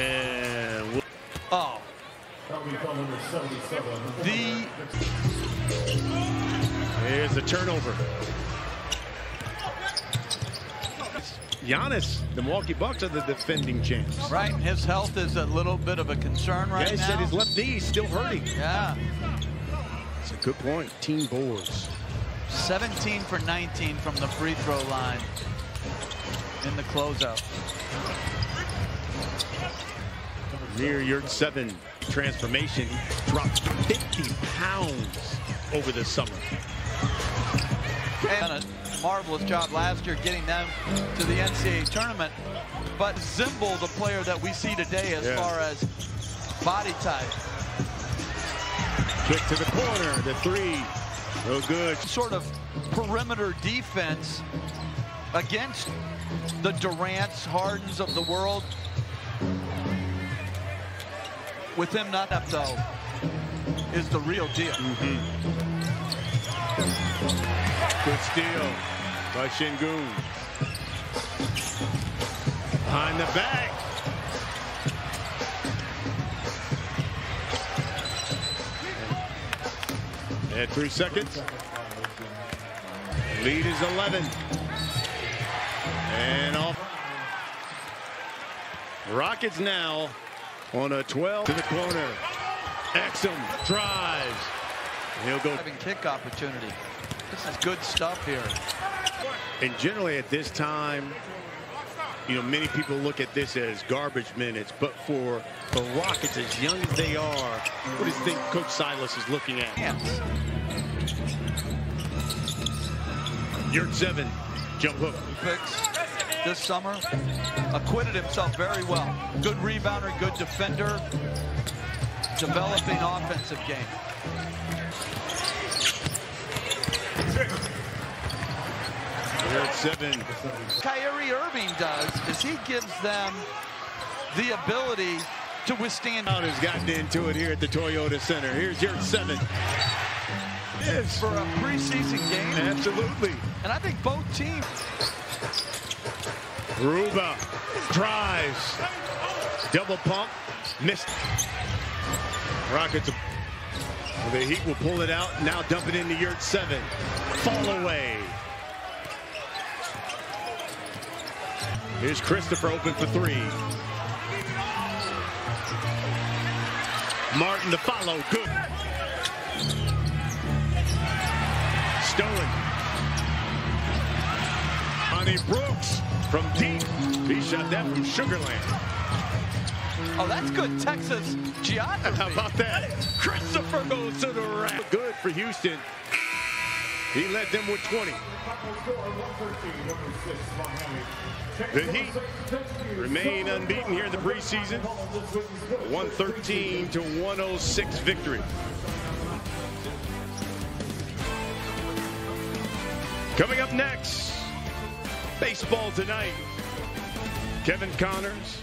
And oh, the here's the turnover. Giannis, the Milwaukee Bucks are the defending champs. right. His health is a little bit of a concern right yeah, he now. said his left knee is still hurting. yeah, It's a good point. Team boards. 17 for 19 from the free throw line in the closeout. Near Yurtseven transformation. Dropped 50 pounds over the summer. And a marvelous job last year getting them to the NCAA tournament. But Zimble, the player that we see today as Yeah. far as body type, Kick to the corner. The three. No good. sort of perimeter defense against the Durants, Hardens of the world. With him not up though, is the real deal. Mm-hmm. Good steal by Sengun. Behind the back. At three seconds. Lead is 11. And off. Rockets now on a 12 to the corner. Exum drives. He'll go Having kick opportunity. This is good stuff here. And generally at this time, you know, many people look at this as garbage minutes, but for the Rockets, as young as they are, what do you think Coach Silas is looking at? Hands. Yurtseven, jump hook. Picks this summer. Acquitted himself very well. Good rebounder, good defender. Developing offensive game. Yurtseven. Kyrie Irving does is he gives them the ability to withstand Out has gotten into it here at the Toyota Center. Here's Yurtseven. Yes, for a preseason game. absolutely. And I think both teams Ruba drives. Double pump. Missed. Rockets. The Heat will pull it out. Now dump it into Yurtseven. Fall away. Here's Christopher open for three. Martin to follow. Good. Stolen. Armoni Brooks from deep. He shot that from Sugarland. Oh, that's good Texas geography. How about that? Christopher goes to the rack. Good for Houston. He led them with 20. The Heat remain unbeaten here in the preseason. 113 to 106 victory. Coming up next, baseball tonight. Kevin Connors,